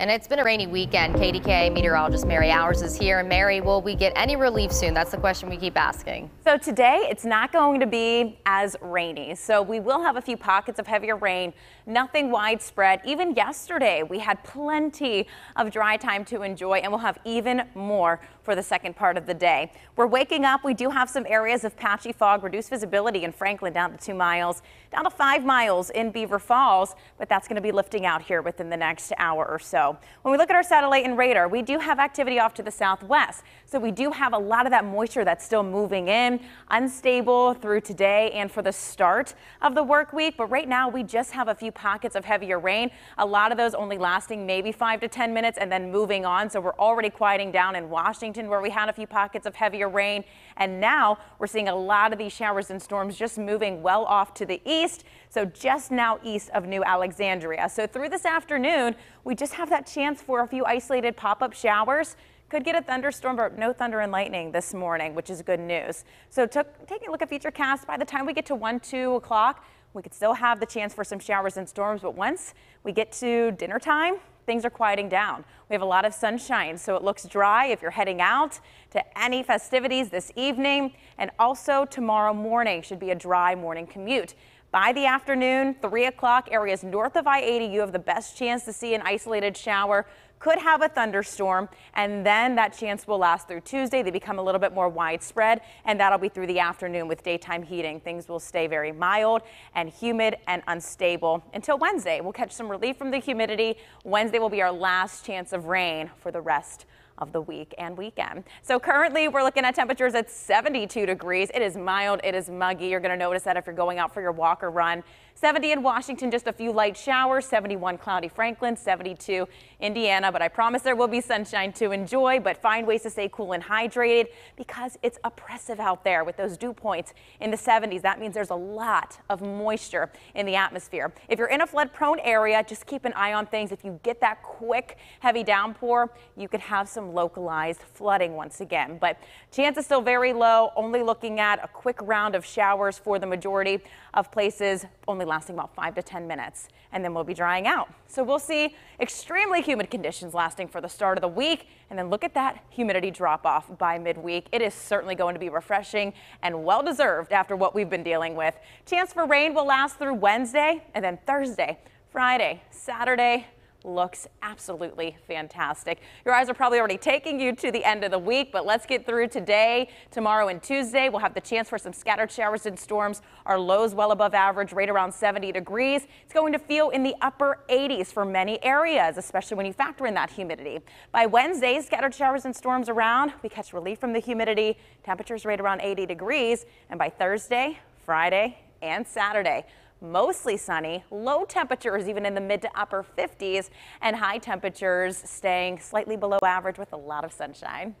And it's been a rainy weekend. KDKA meteorologist Mary Ours is here. And Mary, will we get any relief soon? That's the question we keep asking. So today it's not going to be as rainy. So we will have a few pockets of heavier rain, nothing widespread. Even yesterday we had plenty of dry time to enjoy and we'll have even more for the second part of the day. We're waking up. We do have some areas of patchy fog, reduced visibility in Franklin down to two miles, down to five miles in Beaver Falls, but that's going to be lifting out here within the next hour or so. When we look at our satellite and radar, we do have activity off to the southwest. So we do have a lot of that moisture that's still moving in, unstable through today and for the start of the work week. But right now we just have a few pockets of heavier rain. A lot of those only lasting maybe five to 10 minutes and then moving on. So we're already quieting down in Washington where we had a few pockets of heavier rain. And now we're seeing a lot of these showers and storms just moving well off to the east. So just now east of New Alexandria. So through this afternoon, we just have that that chance for a few isolated pop-up showers. Could get a thunderstorm, but no thunder and lightning this morning, which is good news. So took, taking a look at Futurecast, by the time we get to 1, 2 o'clock, we could still have the chance for some showers and storms, but once we get to dinner time, things are quieting down. We have a lot of sunshine, so it looks dry if you're heading out to any festivities this evening. And also tomorrow morning should be a dry morning commute. By the afternoon, 3 o'clock, areas north of I-80, you have the best chance to see an isolated shower. Could have a thunderstorm, and then that chance will last through Tuesday. They become a little bit more widespread, and that'll be through the afternoon with daytime heating. Things will stay very mild and humid and unstable until Wednesday. We'll catch some relief from the humidity. Wednesday will be our last chance of rain for the rest of the week and weekend. So currently we're looking at temperatures at 72 degrees. It is mild. It is muggy. You're going to notice that if you're going out for your walk or run. 70 in Washington, just a few light showers. 71 cloudy Franklin, 72 Indiana. But I promise there will be sunshine to enjoy, but find ways to stay cool and hydrated because it's oppressive out there with those dew points in the 70s. That means there's a lot of moisture in the atmosphere. If you're in a flood prone area, just keep an eye on things. If you get that quick heavy downpour, you could have some localized flooding once again. But chance is still very low, only looking at a quick round of showers for the majority of places, only lasting about 5 to 10 minutes, and then we'll be drying out. So we'll see extremely humid conditions lasting for the start of the week, and then look at that humidity drop off by midweek. It is certainly going to be refreshing and well deserved after what we've been dealing with. Chance for rain will last through Wednesday and then Thursday, Friday, Saturday, looks absolutely fantastic. Your eyes are probably already taking you to the end of the week, but let's get through today, tomorrow, and Tuesday. We'll have the chance for some scattered showers and storms. Our lows well above average, right around 70 degrees. It's going to feel in the upper 80s for many areas, especially when you factor in that humidity. By Wednesday, scattered showers and storms around. We catch relief from the humidity. Temperatures right around 80 degrees. And by Thursday, Friday, and Saturday, mostly sunny, low temperatures even in the mid to upper 50s, and high temperatures staying slightly below average with a lot of sunshine.